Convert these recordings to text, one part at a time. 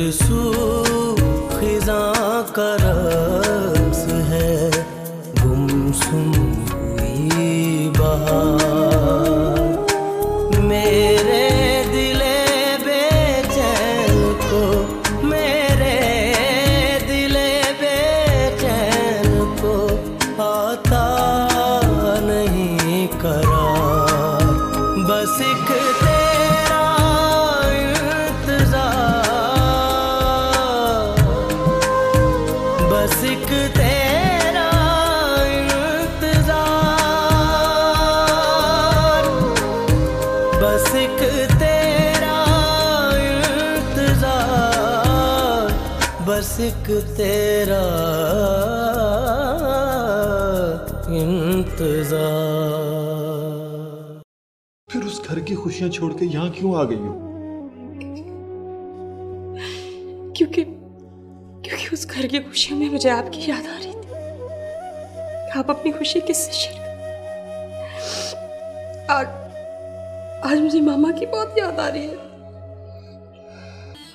हर सू खिजा का है गुमसुम हुई बहार एक तेरा इंतज़ार। फिर उस घर की खुशियाँ छोड़ के यहाँ क्यों आ गई हो? क्योंकि क्योंकि उस घर की खुशियों में मुझे आपकी याद आ रही थी। आप अपनी खुशी किससे शेयर आज आज मुझे मामा की बहुत याद आ रही है।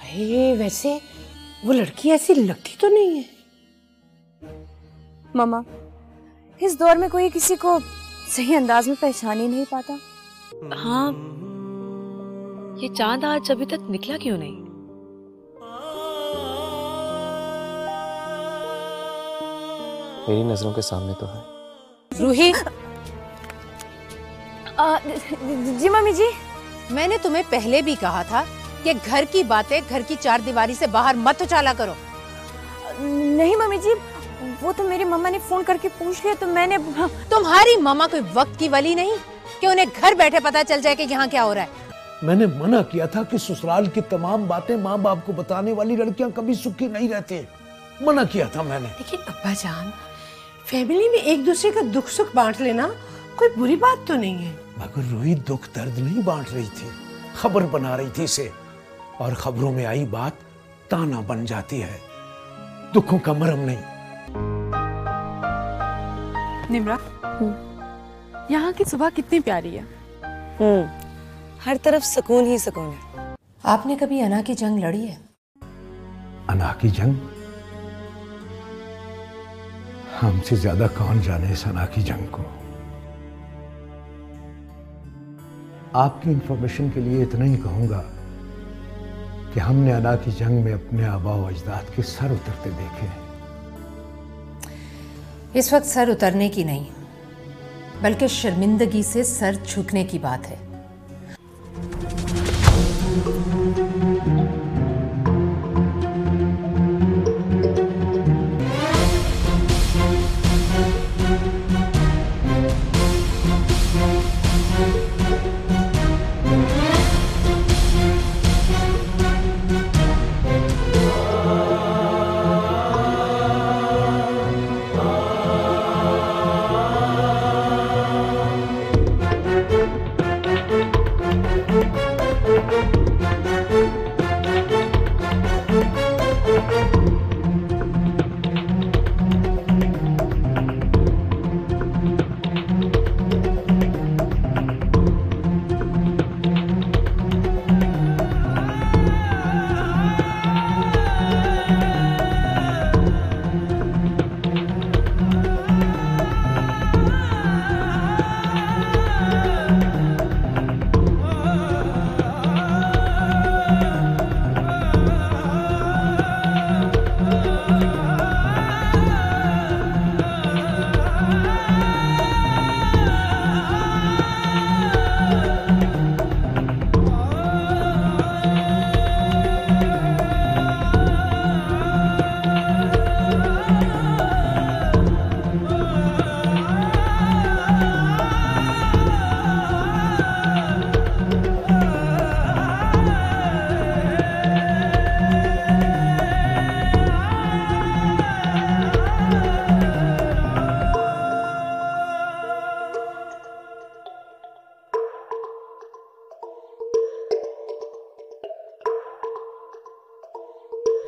अरे वैसे वो लड़की ऐसी लगती तो नहीं है। मामा इस दौर में कोई किसी को सही अंदाज में पहचान ही नहीं पाता। हाँ ये चाँद आज अभी तक निकला क्यों नहीं? मेरी नज़रों के सामने तो है। रूही? आ, जी मम्मी जी। मैंने तुम्हें पहले भी कहा था कि घर की बातें घर की चार दीवारी से बाहर मत उछाला करो। नहीं मम्मी जी वो तो मेरी मम्मा ने फ़ोन करके पूछ लिया तो मैंने तुम्हारी मामा कोई वक्त की वली नहीं कि उन्हें घर बैठे पता चल जाए कि यहाँ क्या हो रहा है। मैंने मना किया था कि ससुराल की तमाम बातें माँ बाप को बताने वाली लड़कियाँ कभी सुखी नहीं रहती। मना किया था मैंने। लेकिन अब्बा जान फैमिली में एक दूसरे का दुख सुख बांट लेना कोई बुरी बात तो नहीं है। मगर रोहित दुख दर्द नहीं बांट रही थी खबर बना रही थी इसे। और खबरों में आई बात ताना बन जाती है। दुखों का मरम नहीं। निम्रा यहाँ की सुबह कितनी प्यारी है। हम्म। हर तरफ़ सुकून ही सुकून है। आपने कभी अना की जंग लड़ी है? अना की जंग? हमसे ज़्यादा कौन जाने इस अना की जंग को? आपकी इंफॉर्मेशन के लिए इतना ही कहूँगा। कि हमने अदा की जंग में अपने आबा अजदाद के सर उतरते देखे। हैं इस वक्त सर उतरने की नहीं, बल्कि शर्मिंदगी से सर झुकने की बात है।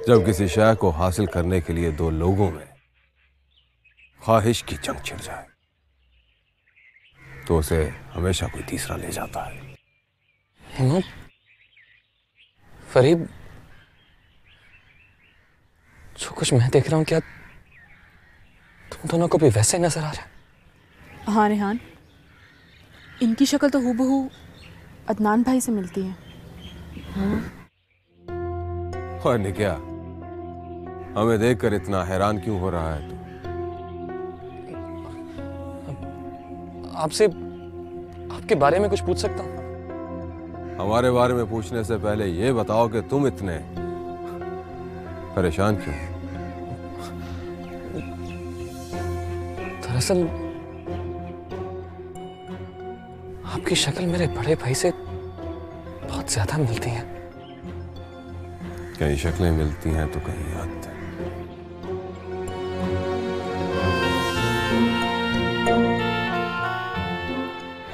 जब किसी शय को हासिल करने के लिए दो लोगों में ख्वाहिश की जंग छिड़ जाए तो उसे हमेशा कोई तीसरा ले जाता है। हेमा फरीब जो कुछ मैं देख रहा हूँ क्या तुम दोनों को भी वैसे नज़र आ रहा है? हाँ रेहान इनकी शक्ल तो हूबहू अदनान भाई से मिलती है हाँ। और निकिया हमें देखकर इतना हैरान क्यों हो रहा है तू? आपसे आपके बारे में कुछ पूछ सकता हूँ? हमारे बारे में पूछने से पहले ये बताओ कि तुम इतने परेशान क्यों दरअसल आपकी शक्ल मेरे बड़े भाई से बहुत ज़्यादा मिलती है। कहीं शक्लें मिलती हैं तो कहीं याद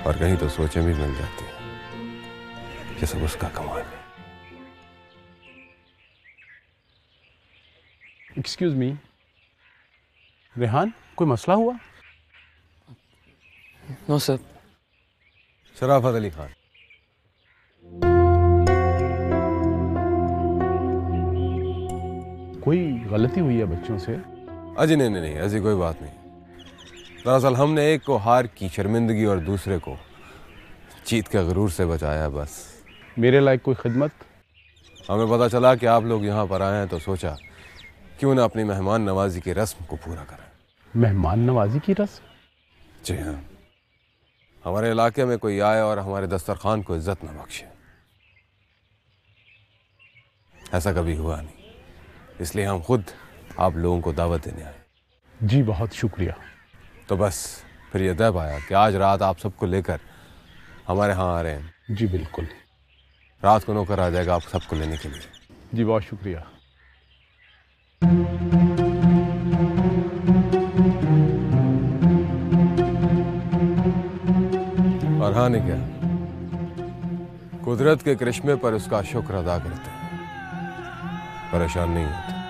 और कहीं तो सोचे भी मिल जाती हैं। ये सब उसका कमाल है। एक्सक्यूज मी रेहान कोई मसला हुआ? नो सर शराफत अली खान। कोई गलती हुई है बच्चों से? अजी नहीं नहीं नहीं ऐसी कोई बात नहीं। दरअसल हमने एक को हार की शर्मिंदगी और दूसरे को जीत के गरूर से बचाया बस। मेरे लायक कोई खिदमत? हमें पता चला कि आप लोग यहाँ पर आए हैं तो सोचा क्यों ना अपनी मेहमान नवाजी की रस्म को पूरा करें। मेहमान नवाजी की रस्म? जी हाँ। हमारे इलाके में कोई आए और हमारे दस्तरखान को इज़्ज़त न बख्शे। ऐसा कभी हुआ नहीं इसलिए हम खुद आप लोगों को दावत देने आए। जी बहुत शुक्रिया। तो बस फिर ये तय पाया कि आज रात आप सबको लेकर हमारे यहाँ आ रहे हैं। जी बिल्कुल। रात को नौकर आ जाएगा आप सबको लेने के लिए। जी बहुत शुक्रिया। और हाँ नहीं क्या? कुदरत के करिश्मे पर उसका शुक्र अदा करते हैं। परेशान नहीं होते।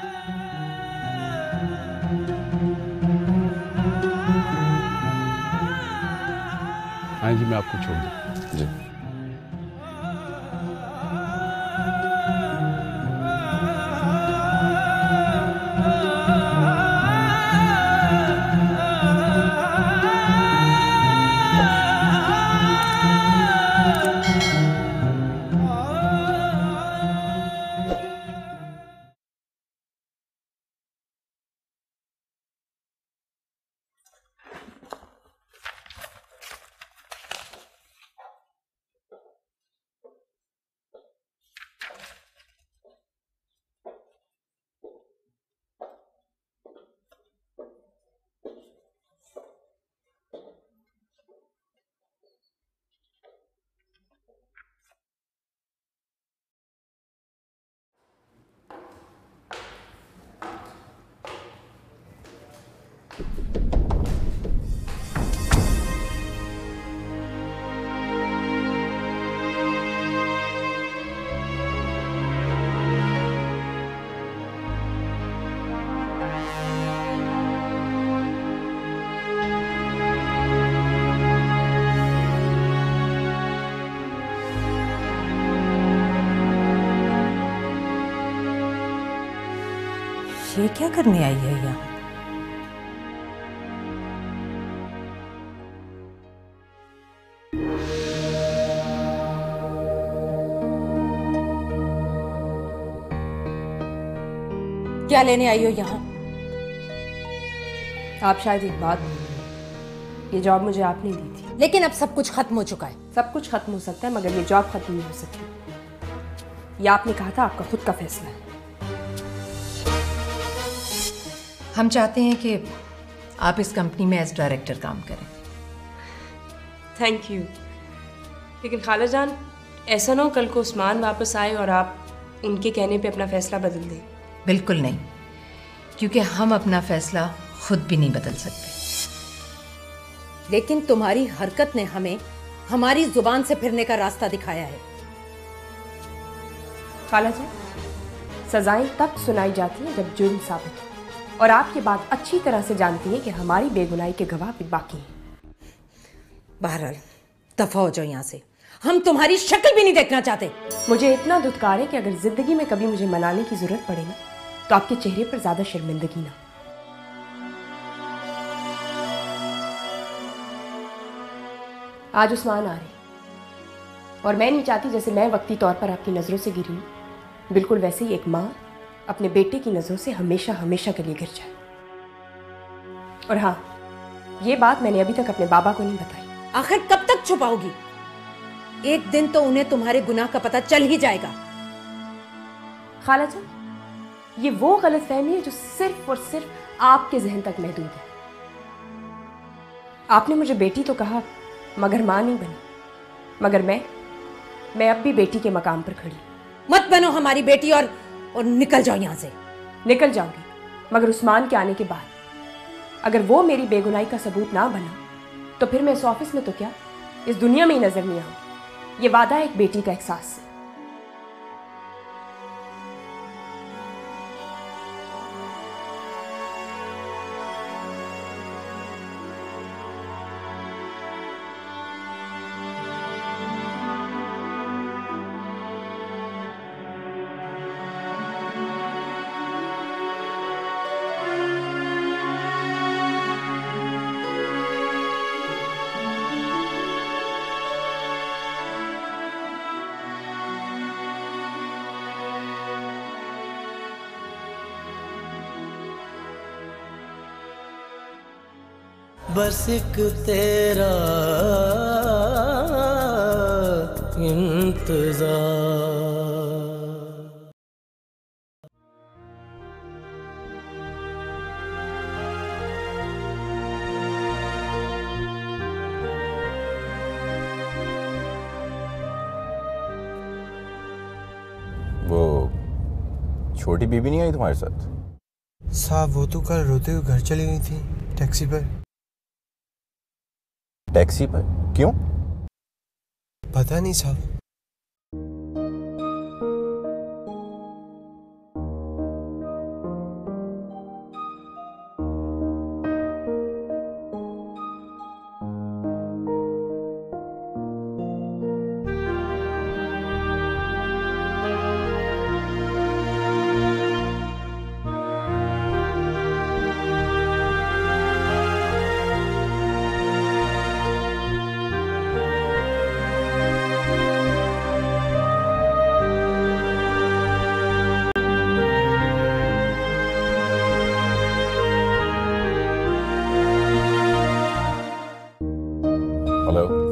जी मैं आपको छोड़ दूँ जी। ये क्या करने आई है यहाँ? क्या लेने आई हो यहाँ? आप शायद एक बात ये जॉब मुझे आपने दी थी। लेकिन अब सब कुछ खत्म हो चुका है। सब कुछ खत्म हो सकता है मगर ये जॉब खत्म नहीं हो सकती। ये आपने कहा था आपका खुद का फैसला है। हम चाहते हैं कि आप इस कंपनी में एज डायरेक्टर काम करें। थैंक यू लेकिन खाला जान ऐसा ना हो कल को उस्मान वापस आए और आप उनके कहने पे अपना फैसला बदल दें। बिल्कुल नहीं क्योंकि हम अपना फैसला खुद भी नहीं बदल सकते। लेकिन तुम्हारी हरकत ने हमें हमारी ज़ुबान से फिरने का रास्ता दिखाया है। खाला जान सजाएँ तब सुनाई जाती हैं जब जुर्म साबित हो। और आप ये बात अच्छी तरह से जानती हैं कि हमारी बेगुनाही के गवाह भी बाकी हैं। बहरहाल दफ़ा हो जाओ यहाँ से। हम तुम्हारी शक्ल भी नहीं देखना चाहते। मुझे इतना दुत्कार है कि अगर ज़िंदगी में कभी मुझे मनाने की ज़रूरत पड़े ना तो आपके चेहरे पर ज़्यादा शर्मिंदगी ना। आज उस्मान आ रहे और मैं नहीं चाहती जैसे मैं वक्ती तौर पर आपकी नज़रों से गिरी बिल्कुल वैसे ही एक माँ अपने बेटे की नज़रों से हमेशा हमेशा के लिए गिर जाए। और हाँ ये बात मैंने अभी तक अपने बाबा को नहीं बताई। आखिर कब तक छुपाओगी? एक दिन तो उन्हें तुम्हारे गुनाह का पता चल ही जाएगा। खाला जान ये वो गलत फहमी है जो सिर्फ़ और सिर्फ़ आपके जहन तक महदूद है। आपने मुझे बेटी तो कहा मगर माँ नहीं बनी। मगर मैं मैं अब भी बेटी के मकाम पर खड़ी मत बनो हमारी बेटी और और निकल जाओ यहाँ से। निकल जाऊँगी, मगर उस्मान के आने के बाद। अगर वो मेरी बेगुनाई का सबूत ना बना तो फिर मैं इस ऑफ़िस में तो क्या? इस दुनिया में ही नज़र नहीं आऊँगी। ये वादा है एक बेटी का एहसास बस एक तेरा इंतज़ार। वो छोटी बीबी नहीं आई तुम्हारे साथ? साहब वो तो कल रोते हुए घर चली गई थी टैक्सी पर। टैक्सी पर? क्यों? पता नहीं साहब। हेलो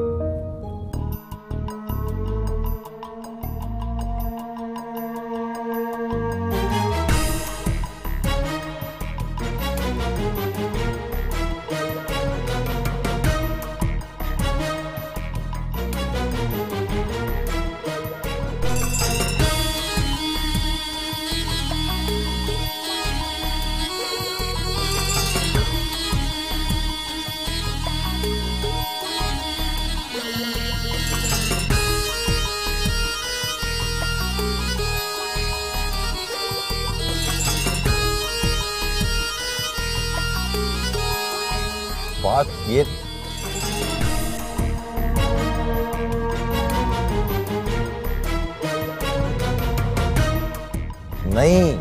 नहीं।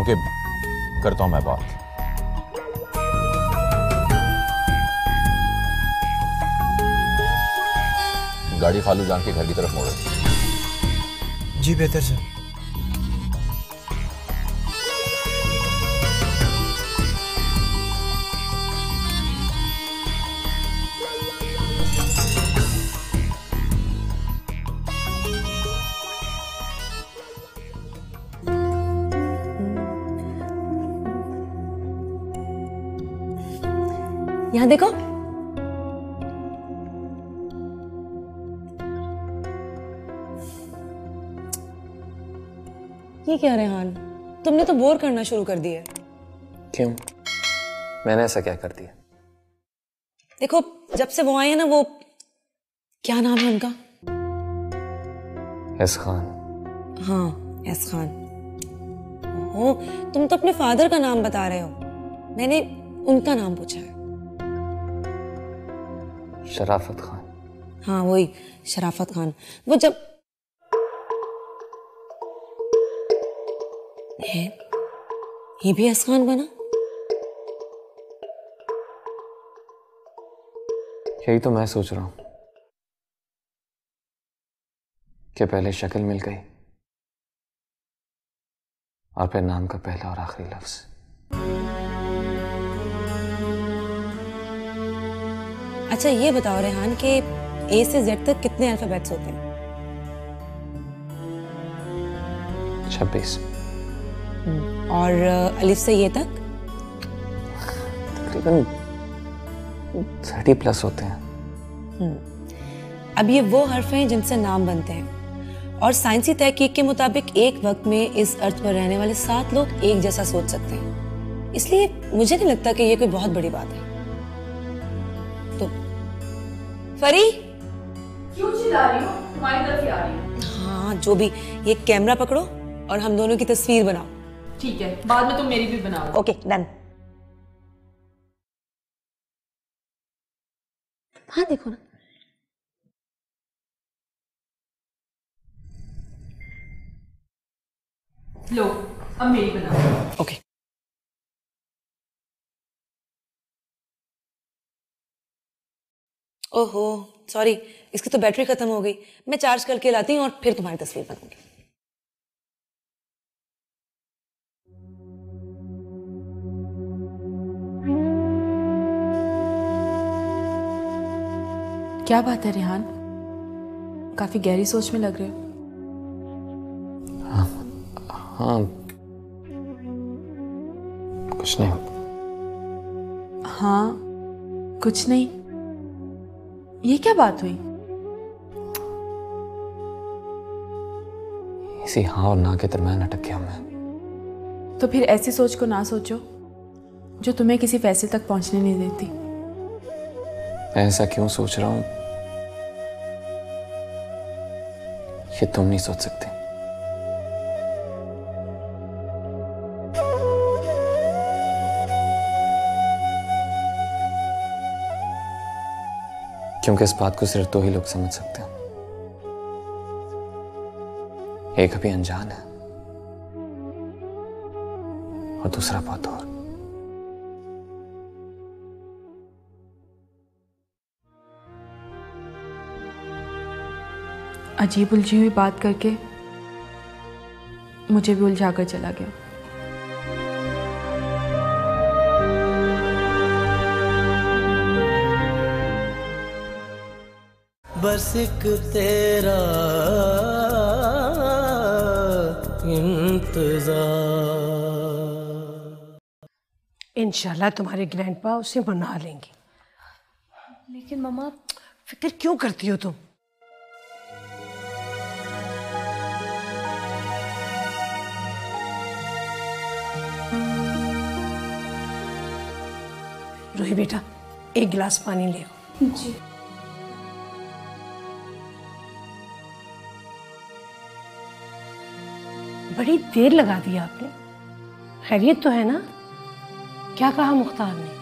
ओके करता हूँ मैं बात। गाड़ी खालू जान के घर की तरफ़ मोड़ो। जी, बेहतर, सर। ये क्या रेहान तुमने तो बोर करना शुरू कर दिया। क्यों? मैंने ऐसा क्या कर दिया? देखो जब से वो आए हैं ना वो क्या नाम है उनका? एस खान। हाँ एस खान। ओ तुम तो अपने फादर का नाम बता रहे हो। मैंने उनका नाम पूछा है। शराफत खान। हाँ वही शराफत खान। वो जब है। ये भी एस खान बना। यही तो मैं सोच रहा हूँ कि पहले शक्ल मिल गई और फिर नाम का पहला और आखिरी लफ्ज। अच्छा ये बताओ रेहान कि ए से जेड तक कितने अल्फाबेट्स होते हैं? छब्बीस। और अलिफ से ये तक? तकरीबन थर्टी प्लस होते हैं। हम्म। अब ये वो हर्फ हैं जिनसे नाम बनते हैं। और साइंसी तहकीक के मुताबिक एक वक्त में इस अर्थ पर रहने वाले सात लोग एक जैसा सोच सकते हैं। इसलिए मुझे नहीं लगता कि ये कोई बहुत बड़ी बात है। तो फरी? क्यों चिल्ला रही हो? तुम्हारी तरफ़ ही आ रही हूँ। हाँ जो भी। ये कैमरा पकड़ो और हम दोनों की तस्वीर बनाओ। ठीक है बाद में तुम मेरी भी बनाओ ओके डन हाँ देखो ना। लो अब मेरी बनाओ ओके ओहो सॉरी इसकी तो बैटरी खत्म हो गई। मैं चार्ज करके लाती हूँ और फिर तुम्हारी तस्वीर बनाऊँगी क्या बात है रेहान? काफ़ी गहरी सोच में लग रहे हो। हाँ कुछ नहीं हाँ कुछ नहीं। ये क्या बात हुई? इसी हाँ और ना के दरम्यान अटक गया मैं। तो फिर ऐसी सोच को ना सोचो जो तुम्हें किसी फैसले तक पहुँचने नहीं देती। ऐसा क्यों सोच रहा हूँ ये तुम नहीं सोच सकते? क्योंकि इस बात को सिर्फ़ दो ही लोग समझ सकते हैं। एक अभी अनजान है और दूसरा बहुत और। अजीब उलझी हुई बात करके मुझे भी उलझा कर चला गया। बस एक तेरा इंतज़ार। इंशाल्लाह तुम्हारे ग्रैंडपा उसे मना लेंगे। लेकिन मम्मा फ़िक्र क्यों करती हो तुम? रोही बेटा एक गिलास पानी ले जी। बड़ी देर लगा दी आपने। खैरियत तो है ना? क्या कहा मुख्तार ने?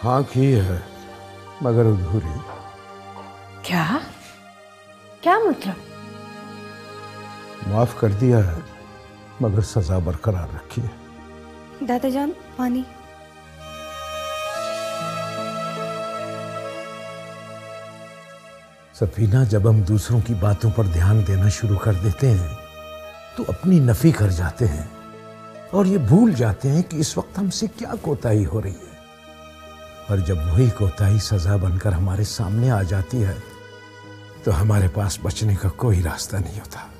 हाँ की है मगर अधूरी। क्या? क्या मतलब? माफ़ कर दिया है मगर सजा बरकरार रखी है दादा जान पानी। सफीना, जब हम दूसरों की बातों पर ध्यान देना शुरू कर देते हैं तो अपनी नफी कर जाते हैं। और ये भूल जाते हैं कि इस वक्त हमसे क्या कोताही हो रही है। और जब वही कोताही सजा बनकर हमारे सामने आ जाती है तो हमारे पास बचने का कोई रास्ता नहीं होता।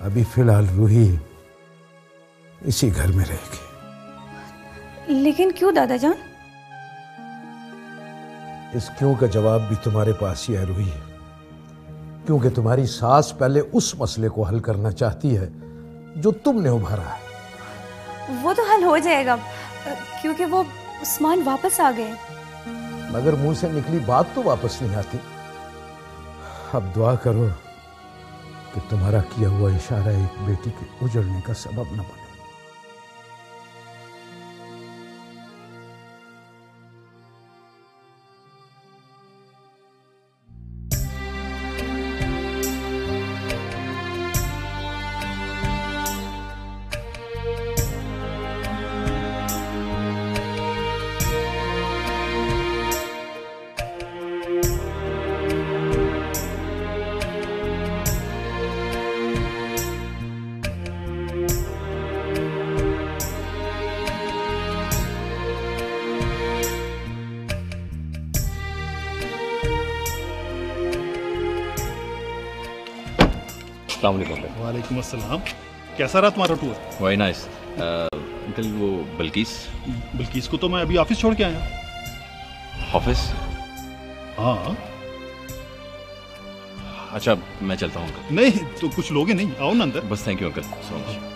अभी फ़िलहाल रूही इसी घर में रहेगी। लेकिन क्यों दादा जान इस क्यों का जवाब भी तुम्हारे पास ही है रूही? क्योंकि तुम्हारी सास पहले उस मसले को हल करना चाहती है जो तुमने उभारा है। वो तो हल हो जाएगा क्योंकि वो उस्मान वापस आ गए। मगर मुँह से निकली बात तो वापस नहीं आती। अब दुआ करो कि तुम्हारा किया हुआ इशारा एक बेटी के उजड़ने का सबब न बने। वालेकुम अस्सलाम। कैसा रहा तुम्हारा टूर वेरी नाइस अंकल वो बल्किस। बिल्किस को तो मैं अभी ऑफ़िस छोड़ के आया। ऑफ़िस हाँ। अच्छा मैं चलता हूँ अंकल नहीं तो कुछ लोगे नहीं। आओ ना अंदर। बस thank you uncle so much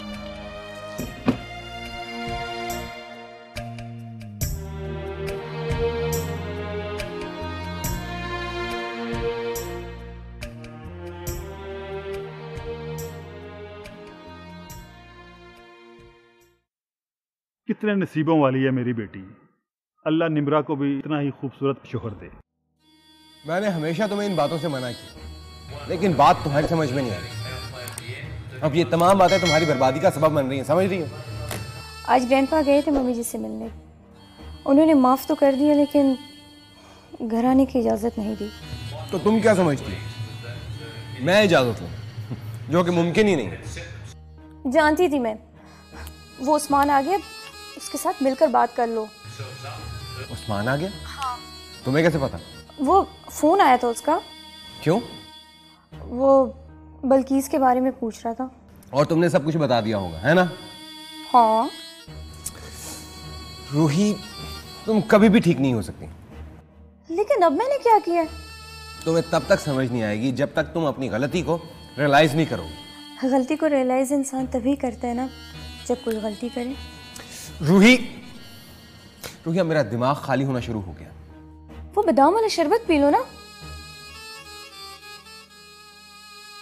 कितने नसीबों वाली है मेरी बेटी। अल्लाह निमरा को भी इतना ही खूबसूरत शोहर दे। मैंने हमेशा तुम्हें इन बातों से मना किया लेकिन बात तुम्हारी समझ में नहीं आ रही। अब ये तमाम बातें तुम्हारी बर्बादी का सबब बन रही हैं समझ रही हो? आज ग्रैंडपा गए थे मम्मी जी से मिलने। उन्होंने माफ़ तो कर दिया लेकिन घर आने की इजाज़त नहीं दी। तो तुम क्या समझती हो? मैं इजाज़त लूँ जो कि मुमकिन ही नहीं जानती थी मैं। वो उस्मान आ गया उसके साथ मिलकर बात कर लो। उस्मान आ गया? हाँ। तुम्हें कैसे पता? वो फ़ोन आया था उसका। क्यों? वो बल्कीस के बारे में पूछ रहा था। और तुमने सब कुछ बता दिया होगा है ना? हाँ। रूही तुम कभी भी ठीक नहीं हो सकती। लेकिन अब मैंने क्या किया? तुम्हें तब तक समझ नहीं आएगी जब तक तुम अपनी गलती को रियलाइज़ नहीं करोगे। गलती को रियलाइज़ इंसान तभी करता है ना जब कोई गलती करे। रूही रूही अब मेरा दिमाग खाली होना शुरू हो गया। वो बादाम वाला शरबत पी लो ना।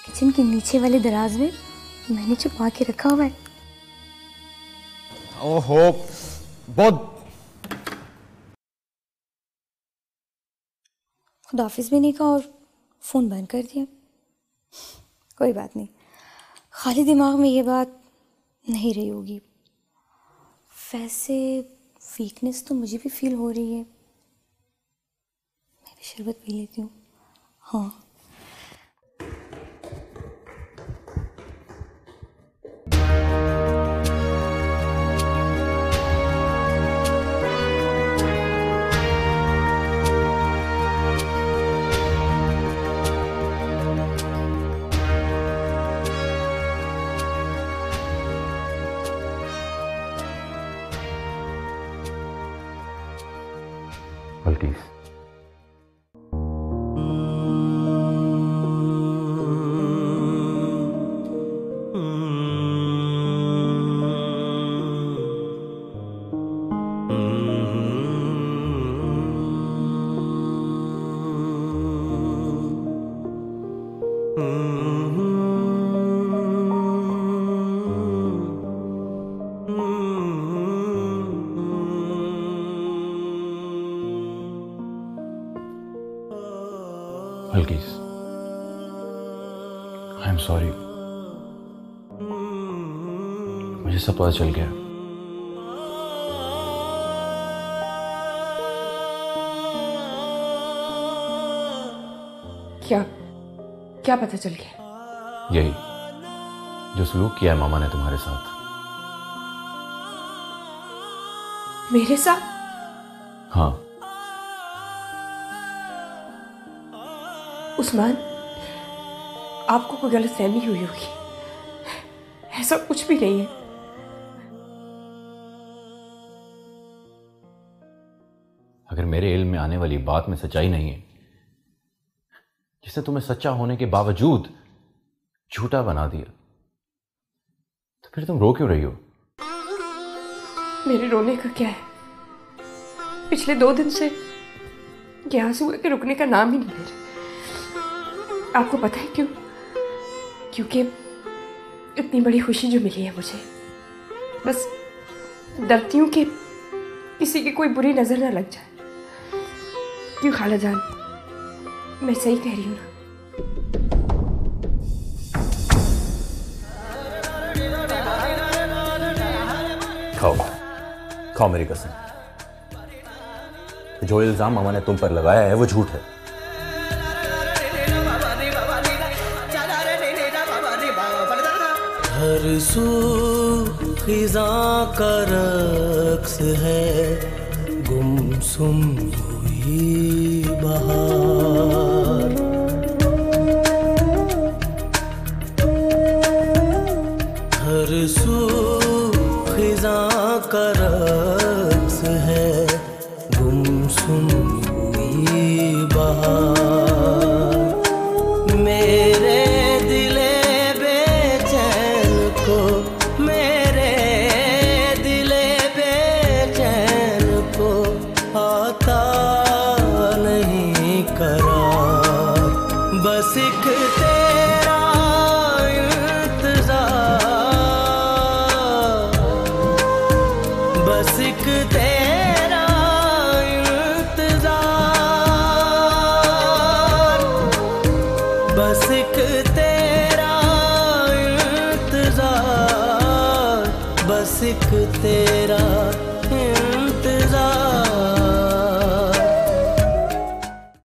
किचन के नीचे वाले दराज में मैंने छुपा के रखा हुआ है। ओहो बहुत खुदाफिज भी नहीं कहा और फ़ोन बंद कर दिया। कोई बात नहीं। खाली दिमाग में ये बात नहीं रही होगी। वैसे वीकनेस तो मुझे भी फील हो रही है। मैं भी शरबत पी लेती हूँ। हाँ। बल्किस सब पता चल गया। क्या? क्या पता चल गया? यही जो सलूक किया है मामा ने तुम्हारे साथ। मेरे साथ? हाँ। उस्मान आपको कोई गलत फहमी हुई होगी? ऐसा कुछ भी नहीं है। आने वाली बात में सच्चाई नहीं है, जिसने तुम्हें सच्चा होने के बावजूद झूठा बना दिया। तो फिर तुम रो क्यों रही हो? मेरे रोने का क्या है? पिछले दो दिन से ये हुए के रुकने का नाम ही नहीं ले रहे। आपको पता है क्यों? क्योंकि इतनी बड़ी खुशी जो मिली है मुझे, बस डरती हूँ कि किसी की कोई बुरी नज़र ना लग जाए। सकती हूँ खाला जान? मैं सही कह रही हूँ ना। खाओ खाओ मेरी कसम। जो इल्ज़ाम मामा ने तुम पर लगाया है वो झूठ है। हर सू का रक्स है गुमसुम सूखा कर